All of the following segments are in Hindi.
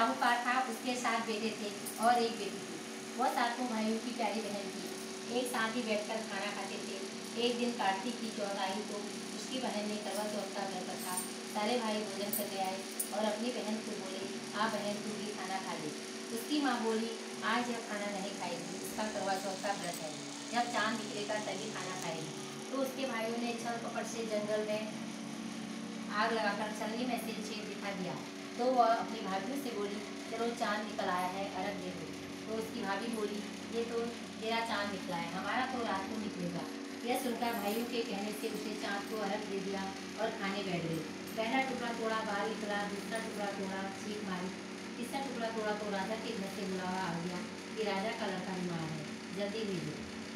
साहूकार था, उसके साथ बेटे थे और एक बेटी थी। वह सातों भाइयों की प्यारी बहन थी। एक साथ ही बैठकर खाना खाते थे। एक दिन कार्तिक की चौथ आई तो उसकी बहन ने करवा चौथ का घर रखा सारे भाई भोजन करने आए और अपनी बहन को बोले आ बहन, तू भी खाना खा ले। उसकी माँ बोली, आज यह खाना नहीं खाएगी, उसका करवा चौथ का व्रत है जब चाँद निकलेगा, तभी खाना खाएगी। तो उसके भाइयों ने छल पकड़ से जंगल में आग लगाकर चलनी में से छेद दिखा दिया। तो वह अपनी भाभी से बोली, चलो चाँद निकल आया है अरग दे दो। तो उसकी भाभी बोली, ये तो तेरा चाँद निकला है, हमारा तो रात को निकलेगा। यह सुनकर भाइयों के कहने से उसने चाँद को अरग दे दिया और खाने बैठ गई। पहला टुकड़ा तोड़ा, बाहर निकला, दूसरा टुकड़ा तोड़ा, छीक मारी। तीसरा टुकड़ा तोड़ा तो राजा के घर से बुलावा आ गया कि राजा का लड़का बीमार है, जल्दी भेजो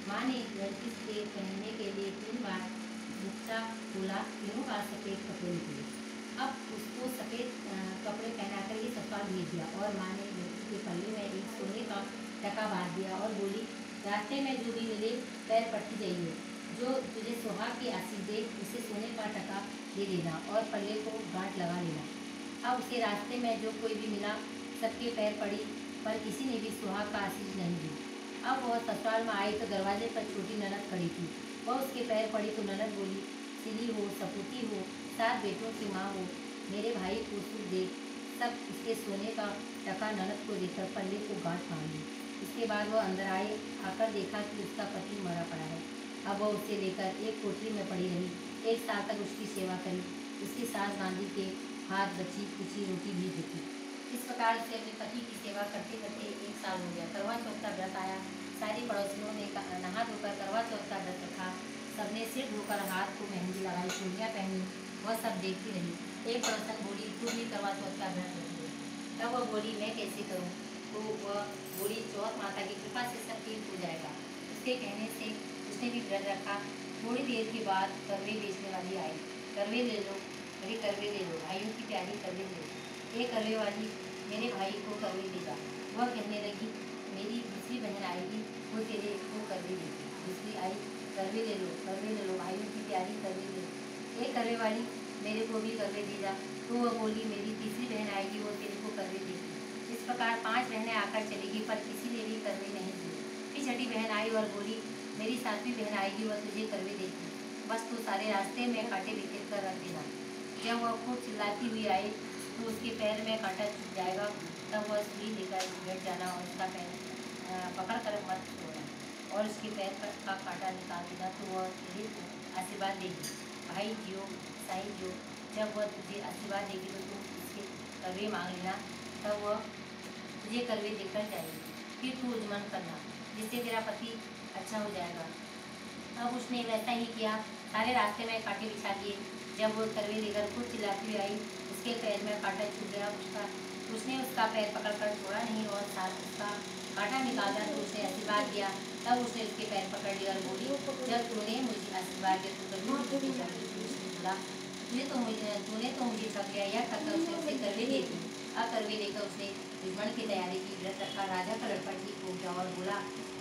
माँ ने लड़की से पहनने के लिए तीन बार बच्चा बोला, क्यों बार सफ़ेद कपड़े निकले अब उसको सफ़ेद कपड़े पहनाकर ये ससुराल भेज दिया और माँ ने लड़की के पल्ले में एक सोने का टका बाँध दिया और बोली, रास्ते में जो भी मिले, पैर पट्टी जाइए। जो तुझे सुहाग की आशीष दे, उसे सोने का टका दे देना और पल्ले को गांठ लगा लेना। अब उसे रास्ते में जो कोई भी मिला, सबके पैर पड़ी, पर किसी ने भी सुहाग का आशीष नहीं दी अब वह ससुराल में आई तो दरवाजे पर छोटी ननद खड़ी थी। वह उसके पैर पड़ी तो ननद बोली सिली हो, सपूती हो, सात बेटों की माँ हो, मेरे भाई को सुख दे। सब उसके सोने का टका ननद को देकर पल्ले को गांठ ली इसके बाद वह अंदर आई आकर देखा कि उसका पति मरा पड़ा है। अब वह उसे लेकर एक कोठरी में पड़ी रही। एक साल तक उसकी सेवा करी। उसकी सास गांधी के हाथ बची कुची रोटी भी देती। इस प्रकार से अपने पति की सेवा करते करते एक साल हो गया। करवा चौथ का व्रत आया। सारी पड़ोसियों ने नहा धोकर करवा चौथ का व्रत रखा। सबने सिर धोकर हाथ को मेहंदी लगाई, चूड़ियाँ पहनी, वह सब देखती रही। एक पड़ोसन बोली, तू भी करवा चौथ का व्रत रखिए तब वह बोली, मैं कैसे करूँ? तो वह बोली, चौथ माता की कृपा से सब ठीक हो जाएगा। उसके कहने से उसने भी व्रत रखा। थोड़ी देर के बाद करवे बेचने वाली आई। करवे ले लो। अरे, करवे ले लो। भाइयों की प्यारी करवे ले लो। ये करवे वाली मेरे भाई को करवे देगा वह कहने लगी, मेरी दूसरी बहन आएगी, वो तेरे को करवे देगी। दूसरी आई करवे ले लो करवे ले लो भाइयों की तैयारी करवे ले लो एक करवे वाली मेरे को भी करवे देगा। तो वह बोली, मेरी तीसरी बहन आएगी, वो तेरे को करवे देगी। इस प्रकार पाँच बहनें आकर चलेगी, पर किसी ने भी करवे नहीं दी। फिर छठी बहन आई और बोली, मेरी सातवीं बहन आएगी वह तुझे करवे देगी। बस तू सारे रास्ते में कांटे बिखेर कर रख देना जब वह खूब चिल्लाती हुई आई तो उसके पैर में कांटा चुप जाएगा। तब वह सुई लेकर बैठ जाना और उसका पैर पकड़ कर मत छोड़ना और उसके पैर पर का कांटा निकाल देना तो वह तुझे आशीर्वाद देगी। भाई जियो, साई जियो, जब वह तुझे आशीर्वाद देगी तो तुम उसके करवे मांग लेना, तब वह तुझे करवे देकर जाएगी। फिर तू उजमन करना, जिससे तेरा पति अच्छा हो जाएगा। अब उसने वैसा ही किया। सारे रास्ते में कांटे बिछा दिए। जब वो करवे लेकर खुद चिल्लाती हुई आई, उसके पैर में कांटा छूट गया। उसका, उसने उसका पैर पकड़कर छोड़ा नहीं और साथ उसका कांटा निकाला तो उसने आशीर्वाद दिया। तब उसने उसके पैर पकड़ लिया और बोली, जब तूने मुझे आशीर्वाद दिया तो कभी बोला तुझे तो मुझे, तूने तो मुझे थक गया या थककर उसने उसे करवे दे दी अब करवे लेकर उसने दुश्मन की तैयारी की, व्रत रखा, राजा का लड़का ठीक हो गया और बोला,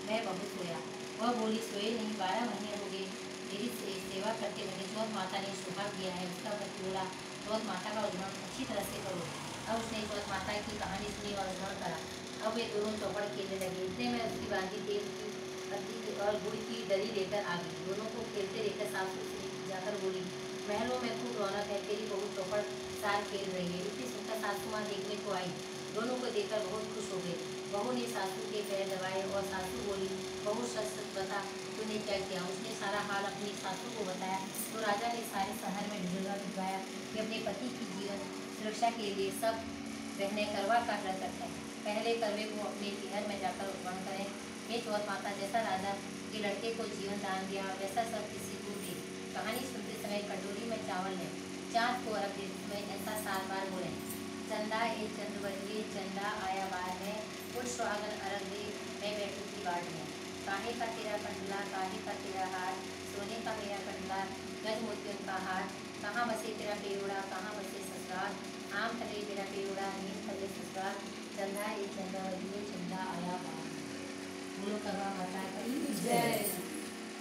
मैं बहुत सोया। वह बोली, सोए नहीं, बारह महीने हो गए, मेरी सेवा करते मैंने चौथ माता ने सुहाग दिया है, उसका व्रत बोला चौथ माता का उद्घाटन अच्छी तरह से करो। अब उसने चौथ माता की कहानी सुनी और उद्घाटन करा। अब वे दोनों चौपड़ खेलने लगे। इतने में उसकी बांधी तेल की पत्ती और गुड़ की दरी लेकर आ गई। दोनों को खेलते लेकर सासू जाकर बोली, महलों में खूब रौनक है, तेरी बहू चौपड़ सार खेल रही है। इतनी सुनकर सासू माँ देखने को आई। दोनों को देखकर बहुत खुश हो गए। बहू ने सासू के पैर दबाए और सासू बोली, बहू सच सच बता, तूने क्या किया? उसने सारा हाल अपनी सासू को बताया। तो राजा ने सारे शहर में ढिढोरा भिजवाया कि अपने पति की जीवन सुरक्षा के लिए सब बहनें करवा का व्रत रखें पहले करवे को अपने घर में जाकर उत्पन्न करें। हे चौथ माता जैसा राजा के लड़के को जीवन दान दिया, वैसा सब किसी को दे कहानी सुनते समय कटोरी में चावल है चाँद को अरब दे में ऐसा सात बार बोले। चंदा ए चंद्रवरिये चंदा आया बार है। उठ स्वागन अरग दे, मैं बैठू की बाट में। काहे का तेरा कंडला, काहे का तेरा हाथ? सोने का मेरा कंडला गज मोतियों का हाथ। कहाँ बसे तेरा पेड़ोड़ा कहाँ बसे ससुराल? आम थले मेरा पेड़ोड़ा नीम थले ससुराल, चंदा ये चंदा ये चंदा आया बोलो करवा माता की जय।